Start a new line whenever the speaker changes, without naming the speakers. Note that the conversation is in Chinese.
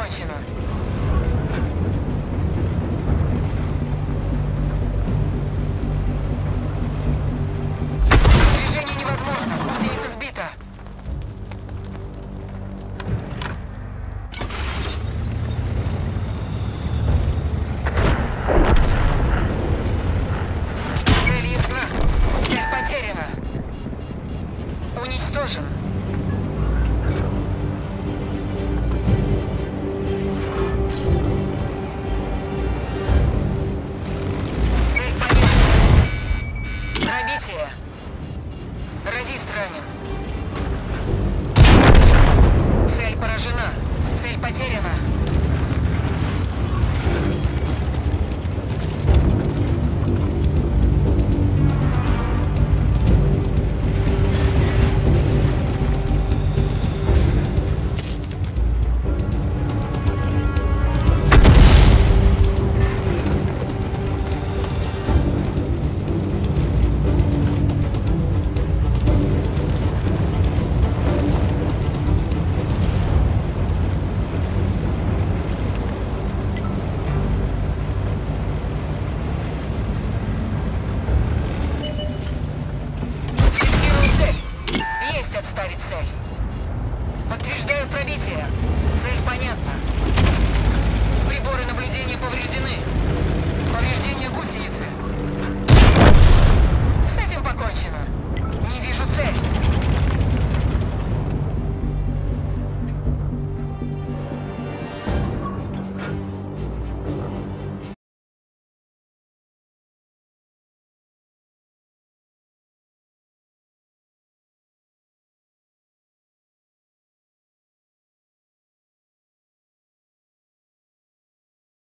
放弃呢？